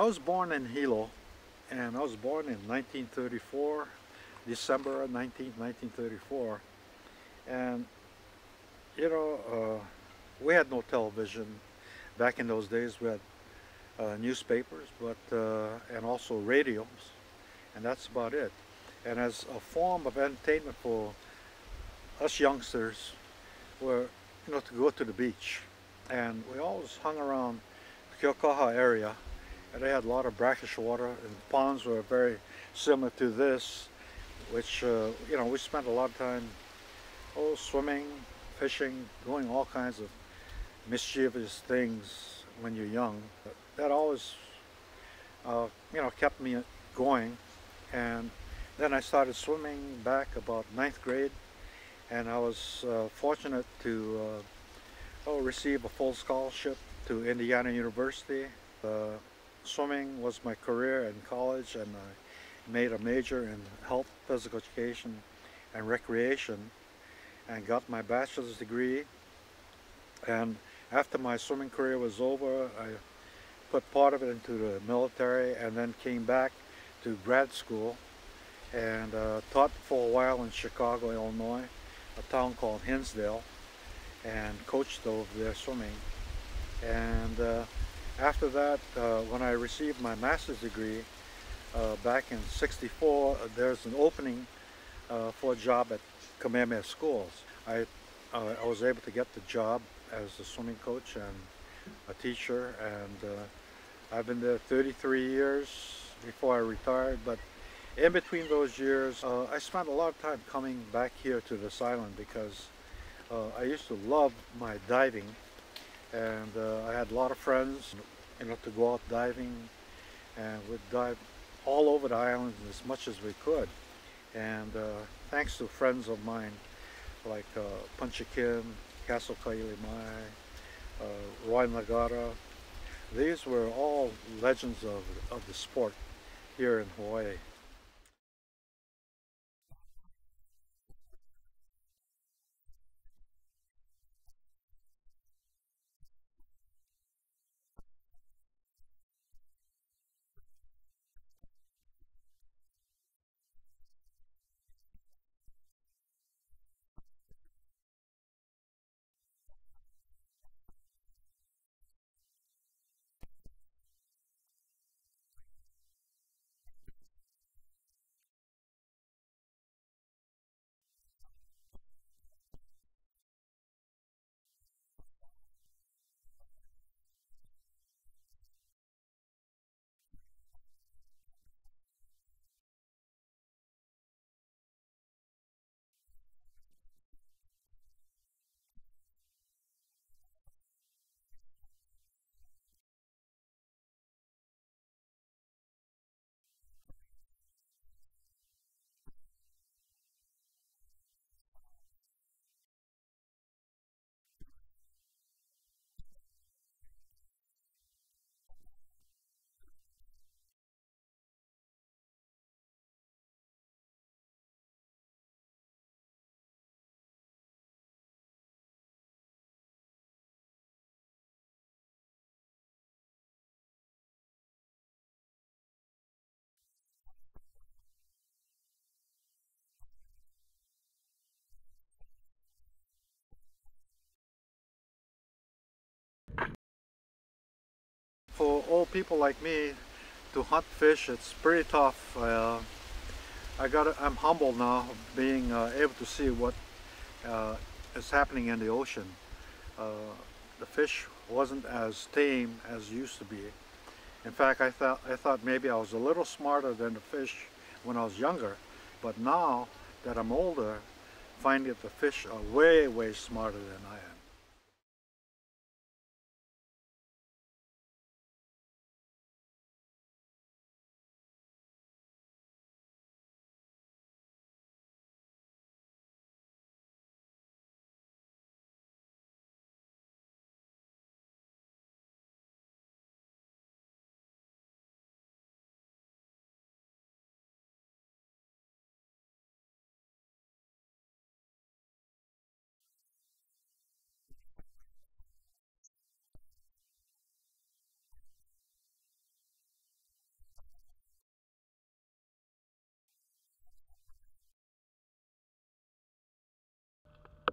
I was born in Hilo, and I was born in 1934, December 19, 1934. And, you know, uh, we had no television. Back in those days, we had uh, newspapers, but uh, and also radios, and that's about it. And as a form of entertainment for us youngsters, were you know to go to the beach, and we always hung around the Keaukaha area, and they had a lot of brackish water, and the ponds were very similar to this, which uh, you know we spent a lot of time oh swimming, fishing, doing all kinds of mischievous things when you're young. That always, uh, you know, kept me going. And then I started swimming back about ninth grade, and I was uh, fortunate to uh, oh, receive a full scholarship to Indiana University. Swimming was my career in college, and I made a major in health, physical education, and recreation, and got my bachelor's degree. And after my swimming career was over, I put part of it into the military and then came back to grad school and uh, taught for a while in Chicago, Illinois, a town called Hinsdale, and coached over there swimming. And uh, after that, uh, when I received my master's degree uh, back in 64, there's an opening uh, for a job at Kamehameha Schools. I, uh, I was able to get the job as a swimming coach and a teacher and uh, I've been there 33 years before I retired but in between those years uh, I spent a lot of time coming back here to this island because I used to love my diving and uh, I had a lot of friends you know to go out diving and we'd dive all over the island as much as we could and uh, thanks to friends of mine like uh, Punchikin, Castle Kailimai, uh, Roy Nagara. These were all legends of, of the sport here in Hawaii. For old people like me to hunt fish, it's pretty tough. Uh, I got I'm humble now being uh, able to see what uh, is happening in the ocean. Uh, the fish wasn't as tame as used to be. In fact, I thought I thought maybe I was a little smarter than the fish when I was younger, but now that I'm older, I find that the fish are way, way smarter than I am.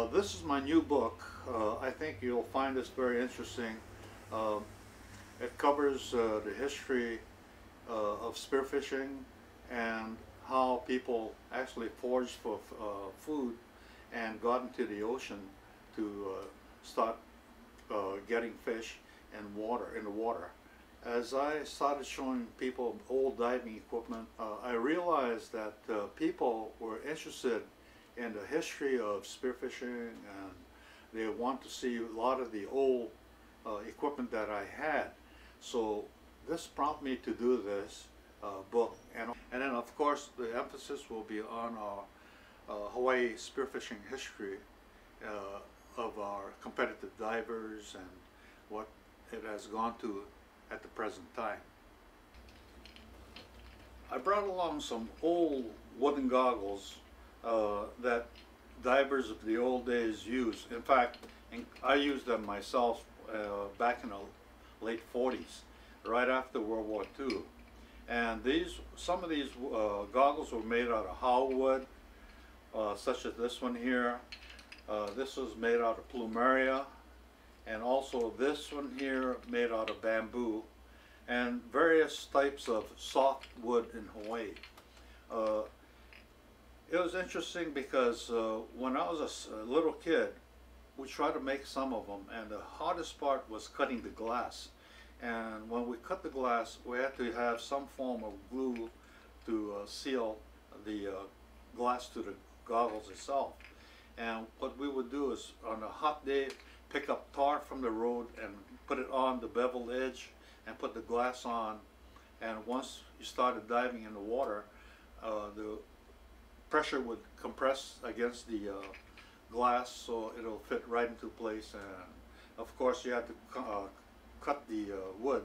Uh, this is my new book. Uh, I think you'll find this very interesting. Um, it covers uh, the history uh, of spearfishing and how people actually foraged for uh, food and got into the ocean to uh, start getting fish and water in the water. As I started showing people old diving equipment, I realized that people were interested in the history of spearfishing and they want to see a lot of the old uh, equipment that I had. So this prompted me to do this uh, book. And, and then of course the emphasis will be on our uh, Hawaii spearfishing history uh, of our competitive divers and what it has gone to at the present time. I brought along some old wooden goggles uh, that divers of the old days used. In fact, I used them myself uh, back in the late 40s, right after World War II. And these, some of these uh, goggles were made out of hollow wood, uh, such as this one here. Uh, this was made out of plumeria, and also this one here made out of bamboo, and various types of soft wood in Hawaii. It was interesting because uh, when I was a, a, little kid, we tried to make some of them, and the hardest part was cutting the glass. And when we cut the glass, we had to have some form of glue to uh, seal the uh, glass to the goggles itself. And what we would do is, on a hot day, pick up tar from the road and put it on the beveled edge and put the glass on. And once you started diving in the water, uh, the pressure would compress against the uh, glass so it'll fit right into place and of course you have to uh, cut the uh, wood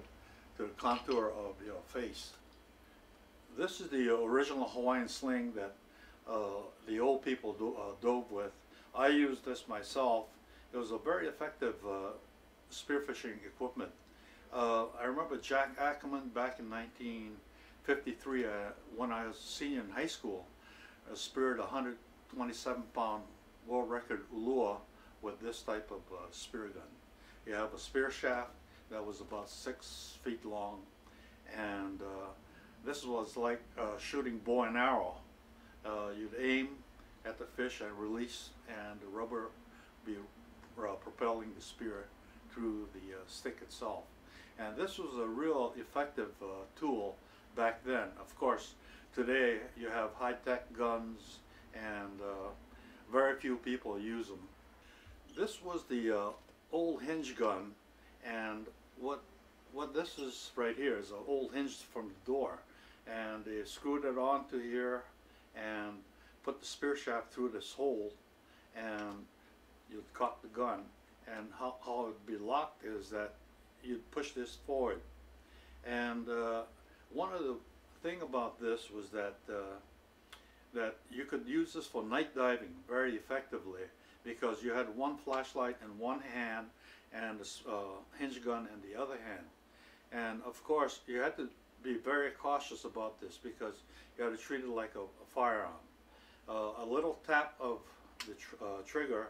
to the contour of your face. This is the original Hawaiian sling that uh, the old people do, uh, dove with. I used this myself. It was a very effective uh, spearfishing equipment. I remember Jack Ackerman back in 1953 when I was a senior in high school a speared 127 pound world record ulua with this type of uh, spear gun. You have a spear shaft that was about six feet long and uh, this was like uh, shooting bow and arrow. Uh, you'd aim at the fish and release and the rubber be uh, propelling the spear through the uh, stick itself. And this was a real effective tool back then. Of course, today you have high-tech guns and uh, very few people use them. This was the uh, old hinge gun and what what this is right here is an old hinge from the door. And they screwed it onto here and put the spear shaft through this hole and you'd cock the gun. And how, how it would be locked is that you'd push this forward. And uh, one of the thing about this was that uh, that you could use this for night diving very effectively because you had one flashlight in one hand and a uh, hinge gun in the other hand. And of course, you had to be very cautious about this because you had to treat it like a, a firearm. Uh, a little tap of the tr uh, trigger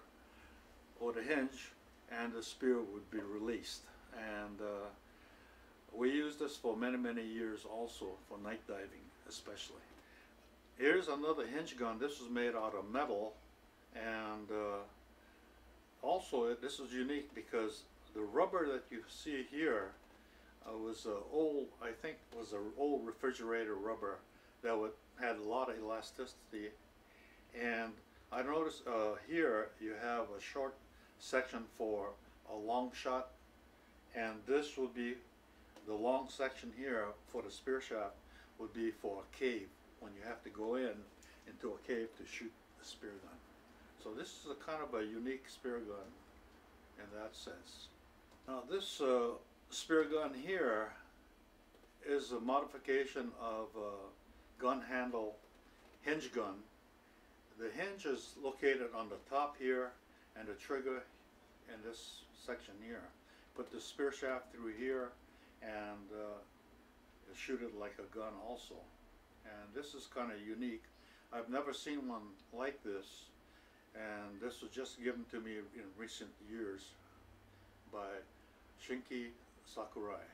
or the hinge and the spear would be released. And uh, we used this for many, many years also for night diving especially. Here's another hinge gun. This is made out of metal and uh, also this is unique because the rubber that you see here uh, was a old, I think was an old refrigerator rubber that would, had a lot of elasticity and I noticed uh, here you have a short section for a long shot and this will be the long section here for the spear shaft would be for a cave, when you have to go in into a cave to shoot a spear gun. So this is a kind of a unique spear gun in that sense. Now this uh, spear gun here is a modification of a gun handle hinge gun. The hinge is located on the top here and the trigger in this section here. Put the spear shaft through here and uh, shoot it like a gun also. And this is kind of unique. I've never seen one like this and this was just given to me in recent years by Shinki Sakurai.